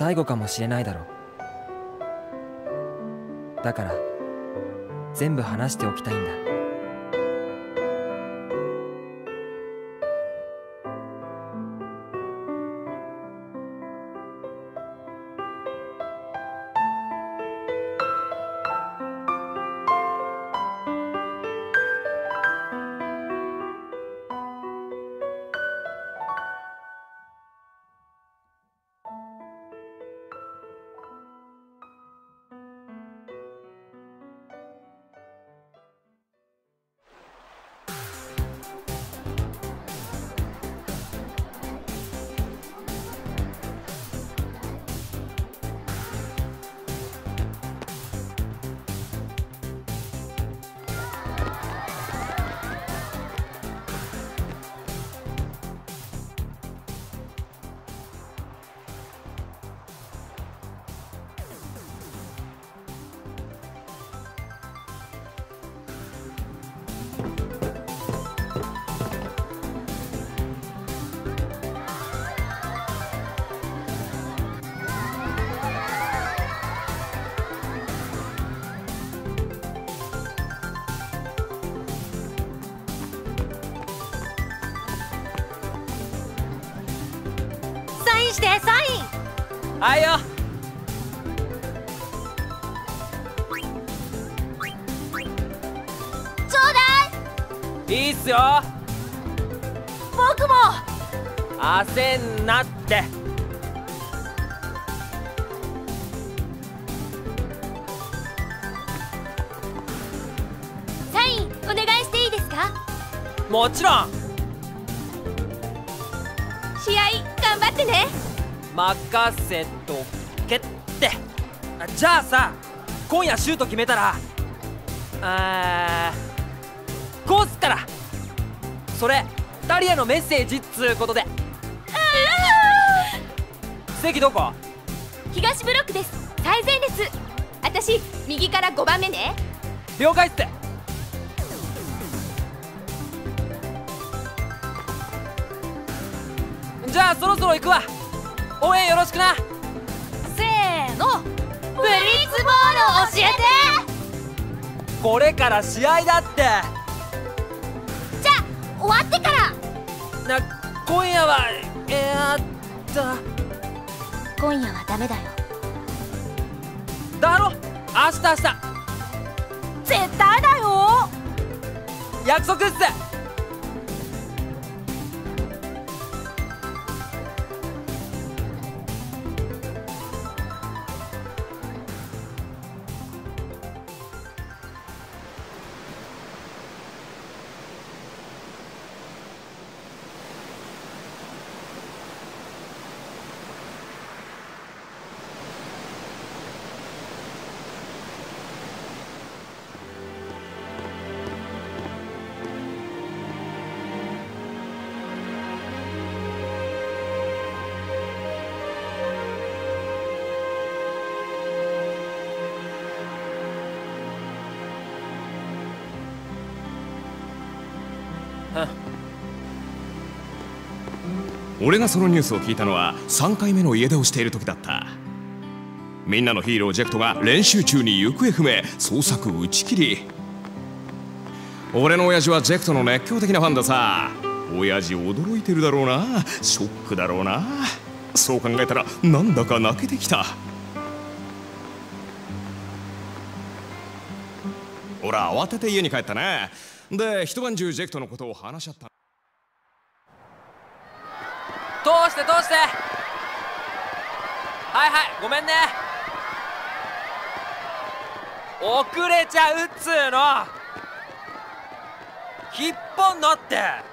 最後かもしれないだろう。だから全部話しておきたいんだ。ンあいよちょうだいいいっすよ僕も焦んなってサインお願いしていいですかもちろん任せとけって。あじゃあさ今夜シュート決めたらあーこうすっからそれ2人へのメッセージっつうことで。席どこ？東ブロックです。最前列。私右から5番目ね。了解っす。じゃあそろそろ行くわ応援よろしくな。せーの。ブリッツボール教えて。これから試合だって。じゃあ終わってから。な今夜はえー、っと今夜はダメだよ。だろ。明日明日。絶対だよ。約束っす俺がそのニュースを聞いたのは3回目の家出をしている時だった。みんなのヒーロージェクトが練習中に行方不明。捜索打ち切り。俺の親父はジェクトの熱狂的なファンださ。親父驚いてるだろうな。ショックだろうな。そう考えたらなんだか泣けてきた。俺は慌てて家に帰ったね。で一晩中ジェクトのことを話し合った通して通して。はいはいごめんね。遅れちゃうっつーの。引っ張んなって。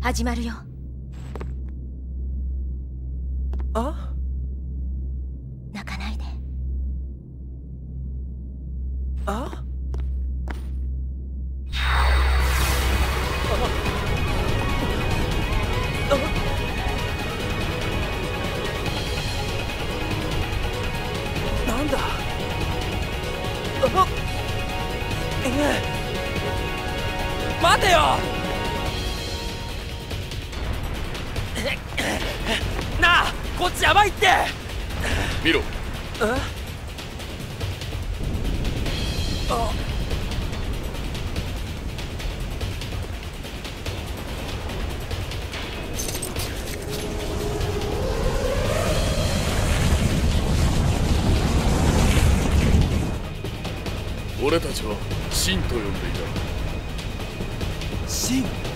始まるよ。俺たちはシンと呼んでいた。シン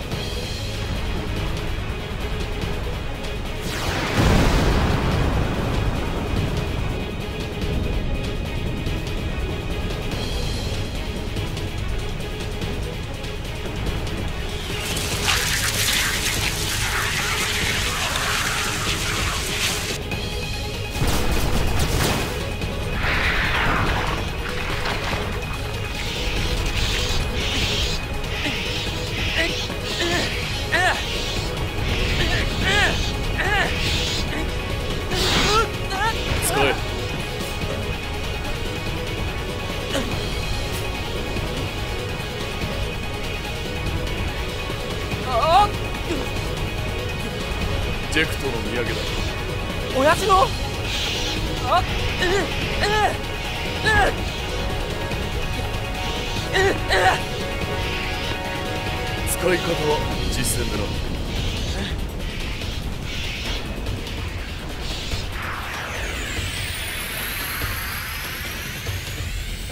使い方は実践でな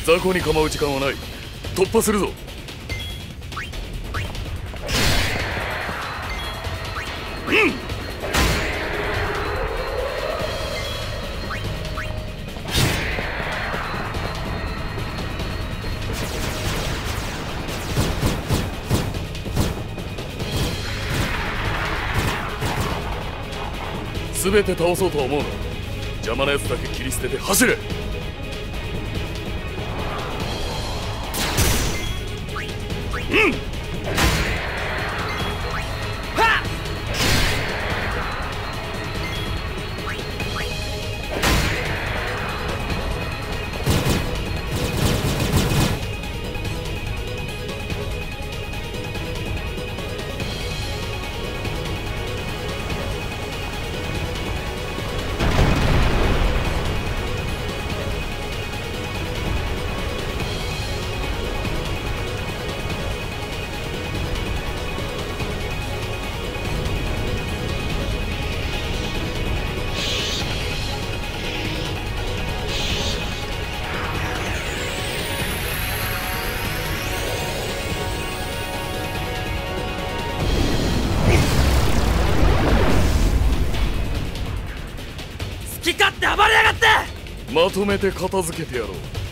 雑魚に構う時間はない。突破するぞ全て倒そうと思うな邪魔なやつだけ切り捨てて走れ。はまとめて片付けてやろう。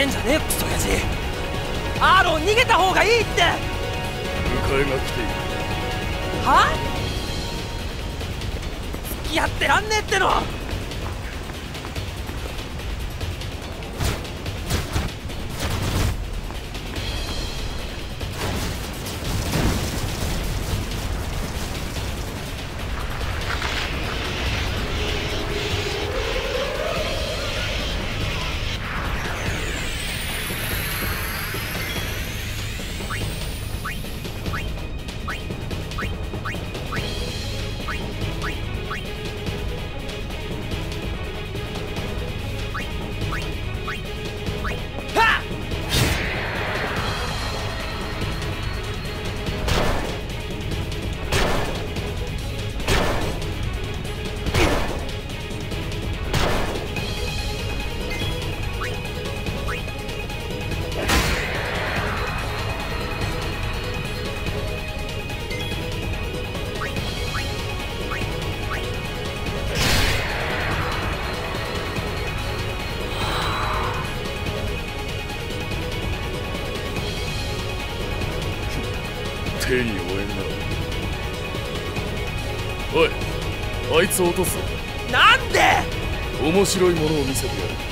てんじゃねえクソ親父。アーロン逃げた方がいいって。迎えが来ている。は？付き合ってらんねえってのつを落とす。ぞなんで？面白いものを見せてやる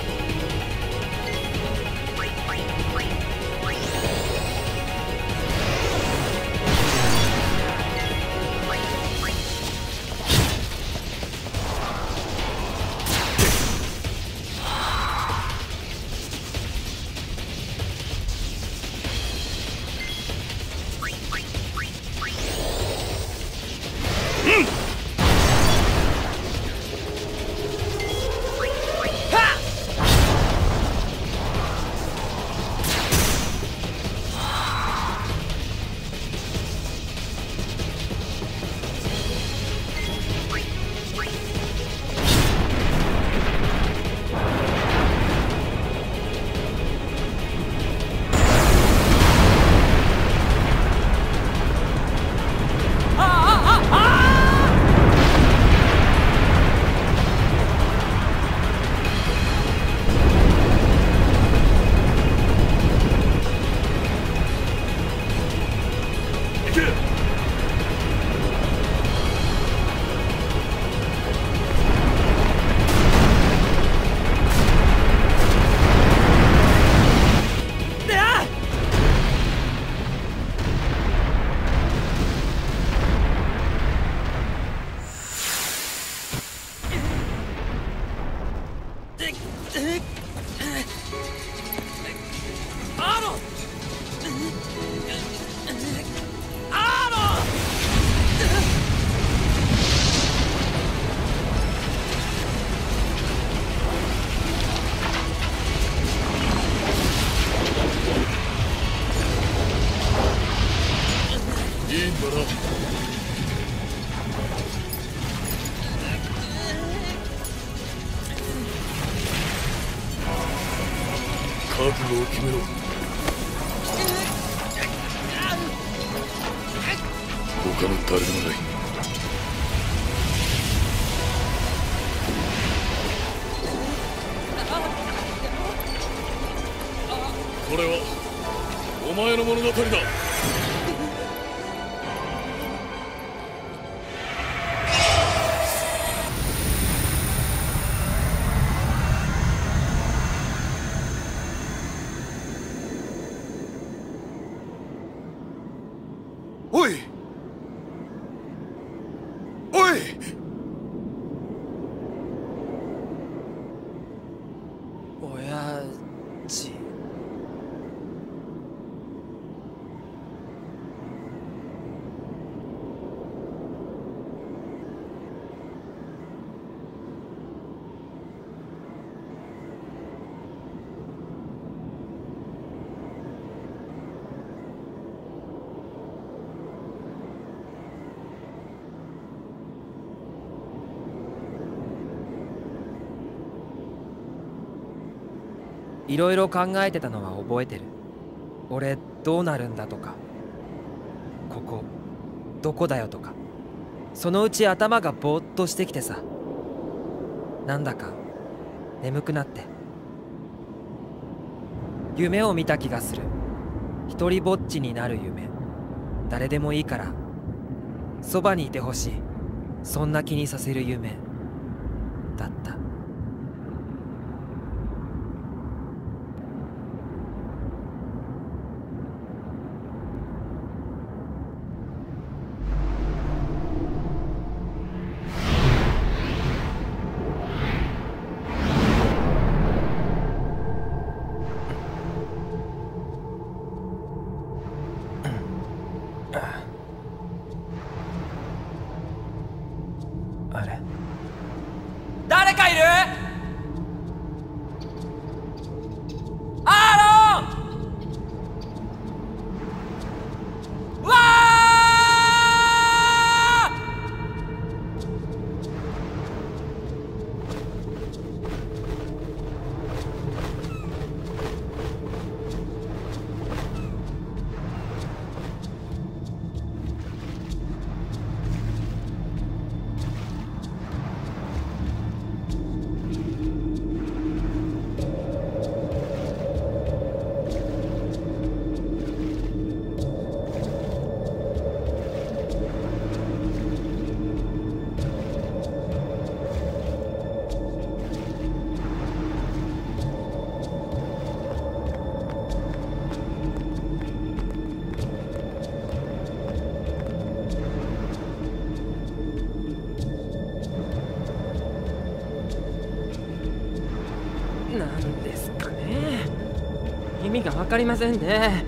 を決めろ。他の誰でもない。これはお前の物語だおいおい親父いろいろ考えてたのは覚えてる。俺どうなるんだとか。ここどこだよとか。そのうち頭がぼーっとしてきてさ。なんだか眠くなって。夢を見た気がする。一人ぼっちになる夢。誰でもいいから。そばにいてほしい。そんな気にさせる夢。かりませんね。